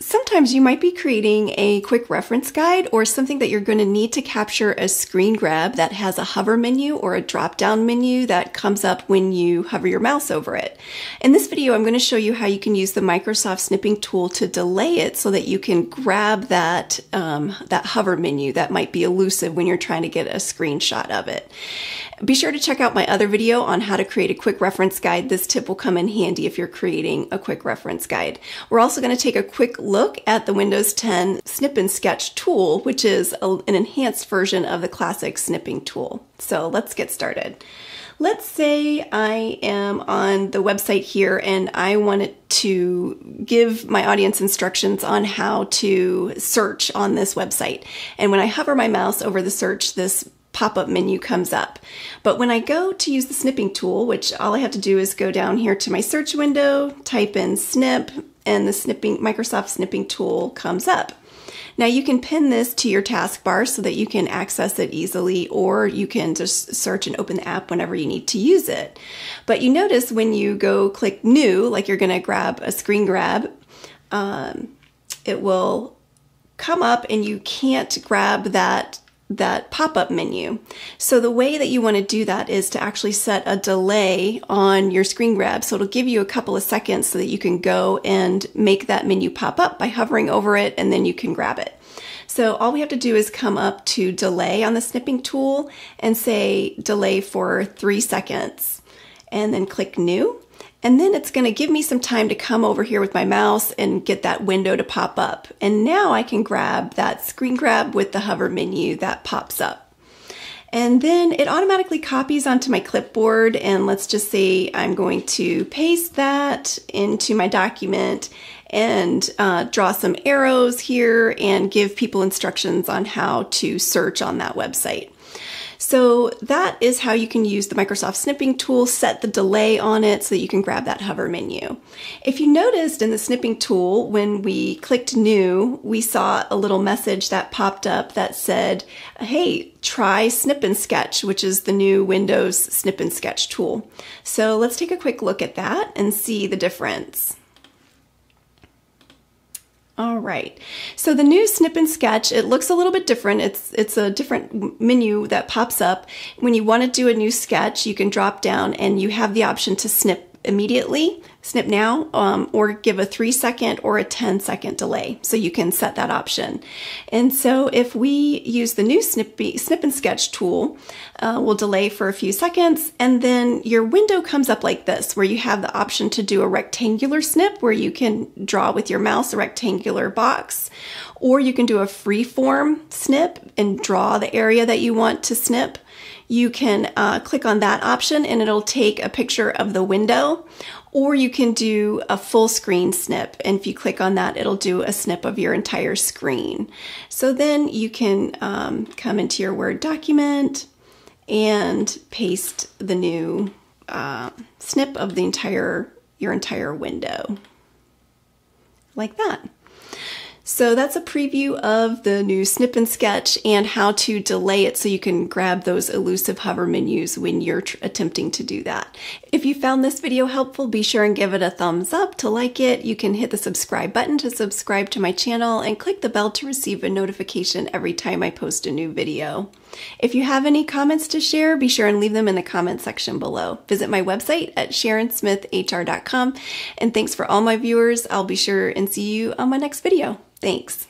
Sometimes you might be creating a quick reference guide or something that you're going to need to capture a screen grab that has a hover menu or a drop down menu that comes up when you hover your mouse over it. In this video, I'm going to show you how you can use the Microsoft snipping tool to delay it so that you can grab that, um, that hover menu that might be elusive when you're trying to get a screenshot of it. Be sure to check out my other video on how to create a quick reference guide. This tip will come in handy if you're creating a quick reference guide. We're also going to take a quick look at the Windows 10 Snip and Sketch tool, which is a, an enhanced version of the classic snipping tool. So let's get started. Let's say I am on the website here and I wanted to give my audience instructions on how to search on this website. And when I hover my mouse over the search, this pop-up menu comes up. But when I go to use the snipping tool, which all I have to do is go down here to my search window, type in snip, and the snipping Microsoft snipping tool comes up. Now you can pin this to your taskbar so that you can access it easily or you can just search and open the app whenever you need to use it. But you notice when you go click new, like you're gonna grab a screen grab, um, it will come up and you can't grab that that pop-up menu. So the way that you want to do that is to actually set a delay on your screen grab. So it'll give you a couple of seconds so that you can go and make that menu pop up by hovering over it and then you can grab it. So all we have to do is come up to delay on the snipping tool and say delay for three seconds and then click new. And then it's going to give me some time to come over here with my mouse and get that window to pop up. And now I can grab that screen grab with the hover menu that pops up. And then it automatically copies onto my clipboard. And let's just say I'm going to paste that into my document and uh, draw some arrows here and give people instructions on how to search on that website. So that is how you can use the Microsoft snipping tool, set the delay on it so that you can grab that hover menu. If you noticed in the snipping tool, when we clicked new, we saw a little message that popped up that said, hey, try Snip and Sketch, which is the new Windows Snip and Sketch tool. So let's take a quick look at that and see the difference. All right. So the new Snip and Sketch, it looks a little bit different. It's it's a different menu that pops up. When you want to do a new sketch, you can drop down and you have the option to snip immediately, snip now, um, or give a three second or a 10 second delay. So you can set that option. And so if we use the new snippy, snip and sketch tool, uh, we'll delay for a few seconds and then your window comes up like this where you have the option to do a rectangular snip where you can draw with your mouse a rectangular box or you can do a free form snip and draw the area that you want to snip you can uh, click on that option and it'll take a picture of the window or you can do a full screen snip and if you click on that it'll do a snip of your entire screen. So then you can um, come into your word document and paste the new uh, snip of the entire your entire window. Like that so that's a preview of the new Snip and Sketch and how to delay it so you can grab those elusive hover menus when you're attempting to do that. If you found this video helpful, be sure and give it a thumbs up to like it. You can hit the subscribe button to subscribe to my channel and click the bell to receive a notification every time I post a new video. If you have any comments to share, be sure and leave them in the comment section below. Visit my website at sharonsmithhr.com. And thanks for all my viewers. I'll be sure and see you on my next video. Thanks.